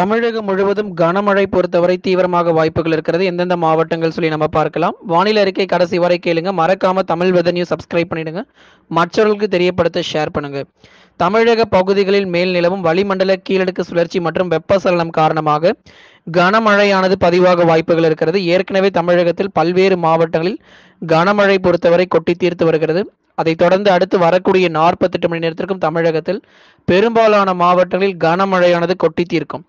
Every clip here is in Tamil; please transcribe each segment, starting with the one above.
தமிழகம் முழுவதும் கனமழை பொறுத்தவரை தீவிரமாக வாய்ப்புகள் இருக்கிறது. எந்தெந்த மாவட்டங்கள் சொல்லி நம்ம பார்க்கலாம். வானிலை அறிக்கை கடைசி வரை கேளுங்க. மறக்காம தமிழ் வெதர் நியூஸ் சப்ஸ்கிரைப் பண்ணிடுங்க. மற்றவர்களுக்கு தெரியப்படுத்த ஷேர் பண்ணுங்க. தமிழக பகுதிகளில் மேல் நிலவும் வளிமண்டல கீழடுக்கு சுழற்சி மற்றும் வெப்பசலனம் காரணமாக கனமழையானது பதிவாக வாய்ப்புகள் இருக்கிறது. ஏற்கனவே தமிழகத்தில் பல்வேறு மாவட்டங்களில் கனமழை பொறுத்தவரை கொட்டி தீர்த்து வருகிறது. அதைத் தொடர்ந்து அடுத்து வரக்கூடிய நாற்பத்தெட்டு மணி நேரத்திற்கும் தமிழகத்தில் பெரும்பாலான மாவட்டங்களில் கனமழையானது கொட்டி தீர்க்கும்.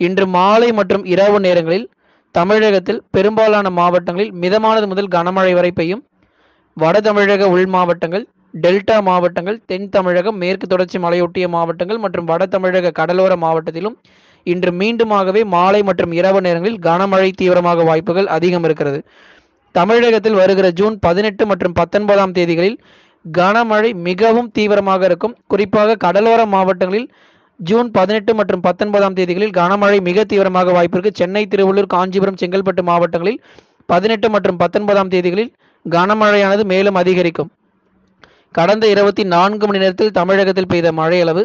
இன்று மாலை மற்றும் இரவு நேரங்களில் தமிழகத்தில் பெரும்பாலான மாவட்டங்களில் மிதமானது முதல் கனமழை வரை பெய்யும். வட தமிழக உள் மாவட்டங்கள் டெல்டா மாவட்டங்கள் தென் தமிழகம் மேற்கு தொடர்ச்சி மலையொட்டிய மாவட்டங்கள் மற்றும் வட தமிழக கடலோர மாவட்டத்திலும் இன்று மீண்டுமாகவே மாலை மற்றும் இரவு நேரங்களில் கனமழை தீவிரமாக வாய்ப்புகள் அதிகம் இருக்கிறது. தமிழகத்தில் வருகிற ஜூன் பதினெட்டு மற்றும் பத்தொன்பதாம் தேதிகளில் கனமழை மிகவும் தீவிரமாக இருக்கும். குறிப்பாக கடலோர மாவட்டங்களில் ஜூன் பதினெட்டு மற்றும் பத்தொன்பதாம் தேதிகளில் கனமழை மிக தீவிரமாக வாய்ப்பிற்கு சென்னை திருவள்ளூர் காஞ்சிபுரம் செங்கல்பட்டு மாவட்டங்களில் பதினெட்டு மற்றும் பத்தொன்பதாம் தேதிகளில் கனமழையானது மேலும் அதிகரிக்கும். கடந்த இருபத்தி நான்கு மணி நேரத்தில் தமிழகத்தில் பெய்த மழையளவு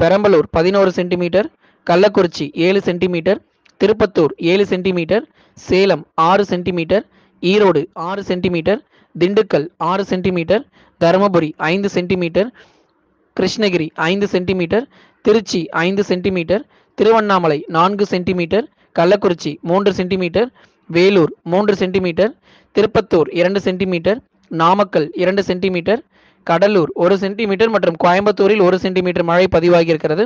பெரம்பலூர் பதினோரு சென்டிமீட்டர் கள்ளக்குறிச்சி ஏழு சென்டிமீட்டர் திருப்பத்தூர் ஏழு சென்டிமீட்டர் சேலம் ஆறு சென்டிமீட்டர் ஈரோடு ஆறு சென்டிமீட்டர் திண்டுக்கல் ஆறு சென்டிமீட்டர் தருமபுரி ஐந்து சென்டிமீட்டர் கிருஷ்ணகிரி ஐந்து சென்டிமீட்டர் திருச்சி ஐந்து சென்டிமீட்டர் திருவண்ணாமலை நான்கு சென்டிமீட்டர் கள்ளக்குறிச்சி மூன்று சென்டிமீட்டர் வேலூர் மூன்று சென்டிமீட்டர் திருப்பத்தூர் இரண்டு சென்டிமீட்டர் நாமக்கல் இரண்டு சென்டிமீட்டர் கடலூர் ஒரு சென்டிமீட்டர் மற்றும் கோயம்புத்தூரில் ஒரு சென்டிமீட்டர் மழை பதிவாகியிருக்கிறது.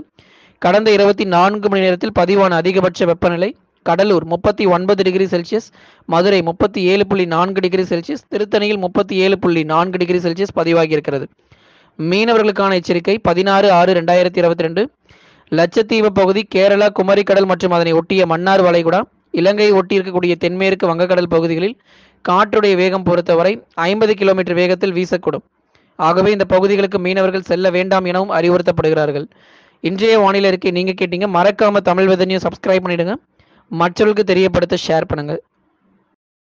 கடந்த இருபத்தி நான்கு மணி நேரத்தில் பதிவான அதிகபட்ச வெப்பநிலை கடலூர் முப்பத்தி ஒன்பது டிகிரி செல்சியஸ் மதுரை முப்பத்தி ஏழு புள்ளி நான்கு டிகிரி செல்சியஸ் திருத்தணியில் முப்பத்தி ஏழு புள்ளி நான்கு டிகிரி செல்சியஸ் பதிவாகியிருக்கிறது. மீனவர்களுக்கான எச்சரிக்கை பதினாறு ஆறு ரெண்டாயிரத்தி இருபத்தி ரெண்டு. லட்சத்தீவு பகுதி கேரளா குமரிக்கடல் மற்றும் அதனை ஒட்டிய மன்னார் வளைகுடா இலங்கை ஒட்டி இருக்கக்கூடிய தென்மேற்கு வங்கக்கடல் பகுதிகளில் காற்றுடைய வேகம் பொறுத்தவரை ஐம்பது கிலோமீட்டர் வேகத்தில் வீசக்கூடும். ஆகவே இந்த பகுதிகளுக்கு மீனவர்கள் செல்ல வேண்டாம் எனவும் அறிவுறுத்தப்படுகிறார்கள். இன்றைய வானிலை இருக்கை நீங்கள் கேட்டீங்க மறக்காம தமிழ் வெதனையும் சப்ஸ்கிரைப் பண்ணிவிடுங்க மற்றவர்களுக்கு தெரியப்படுத்த ஷேர் பண்ணுங்கள்